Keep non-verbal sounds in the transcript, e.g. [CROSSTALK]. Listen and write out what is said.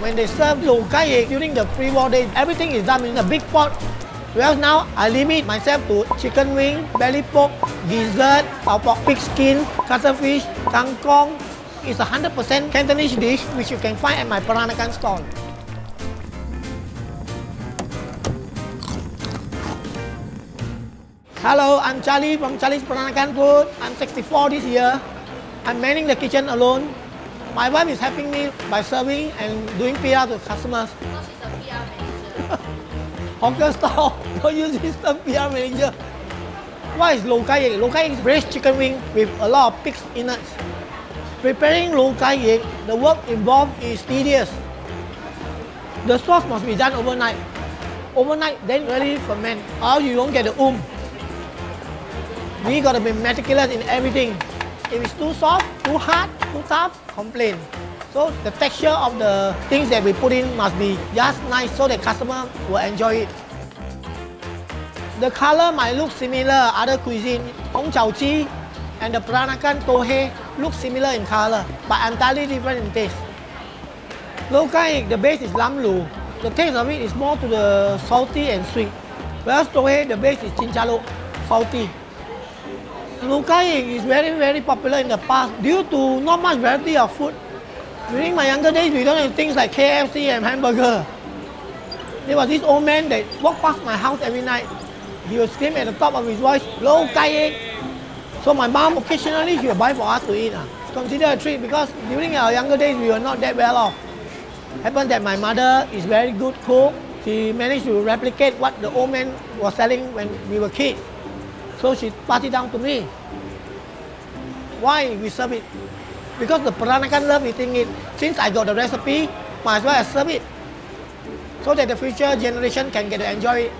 when they serve lo kai during the pre-war days, everything is done in a big pot. Whereas now, I limit myself to chicken wing, belly pork, dessert, pork pig skin, cuttlefish, kangkong. It's a 100% Cantonese dish which you can find at my Peranakan stall. Hello, I'm Charlie from Charlie's Peranakan Food. I'm 64 this year. I'm manning the kitchen alone. My wife is helping me by serving and doing PR to customers. So she's a PR manager. [LAUGHS] Hawker [LAUGHS] don't use system PR manager. What is Loh Kai Yik? Lo egg is braised chicken wing with a lot of pig's innards. Preparing Loh Kai Yik, the work involved is tedious. The sauce must be done overnight. Overnight, then really ferment, or you won't get the um. We gotta be meticulous in everything. If it's too soft, too hard, too tough, complain. So the texture of the things that we put in must be just nice so the customer will enjoy it. The color might look similar other cuisine. Hong Chao Chi and the Peranakan Tohe look similar in color, but entirely different in taste. Lo kai, the base is lam lu. The taste of it is more to the salty and sweet. Whereas Tohe, the base is chinchalo, salty. Lo kai is very, very popular in the past due to not much variety of food. During my younger days, we don't have things like KFC and hamburger. There was this old man that walked past my house every night. He would scream at the top of his voice, Loh Kai Yik. So my mom occasionally she would buy for us to eat. Uh. Consider a treat because during our younger days we were not that well off. Happened that my mother is very good cook. She managed to replicate what the old man was selling when we were kids. So she passed it down to me. Why we serve it? Because the Peranakan love eating it. Since I got the recipe, might as well I serve it. So that the future generation can get to enjoy it.